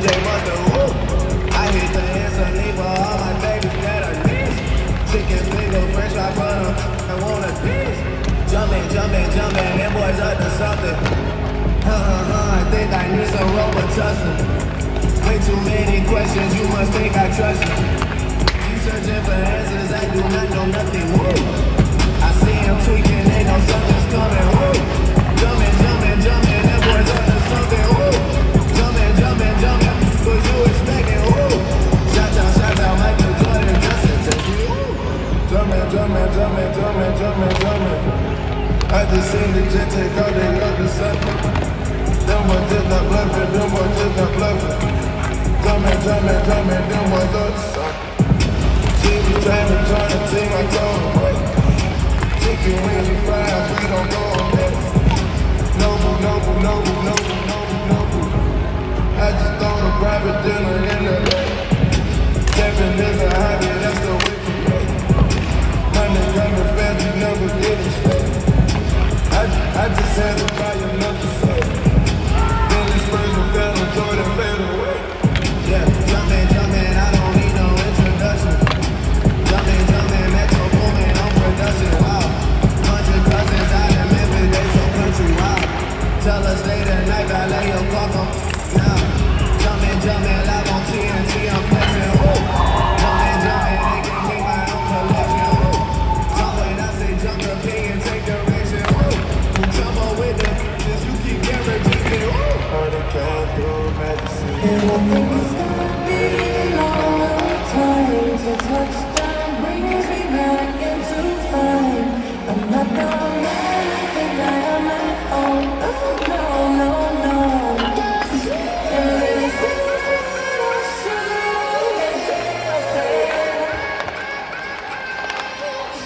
DJ wants whoop. I hit the answer, leave all my babies that I miss. Chicken finger, french fry for them, I wanna piece. Jumping, jumping, jumping, them boys up to something. Huh, huh, huh, I think I need some Robitussin. Way too many questions, you must think I trust you. You searching for answers, I do not know nothing, woo. I see him tweaking, they know something's coming, woo.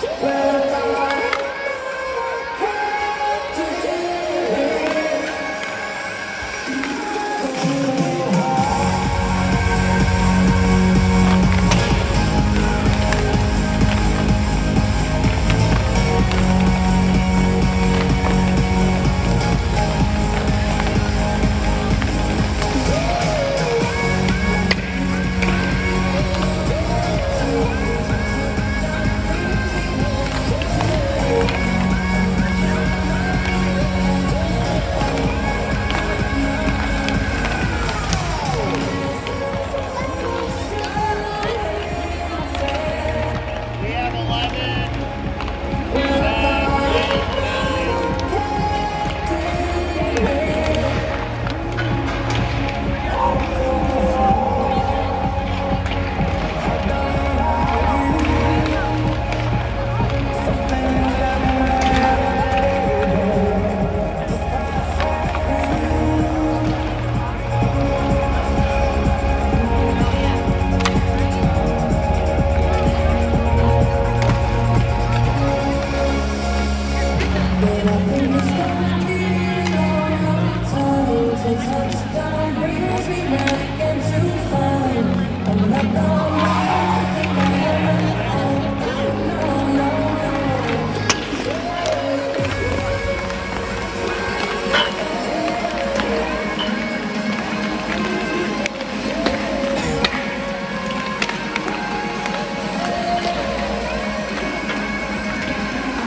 Well,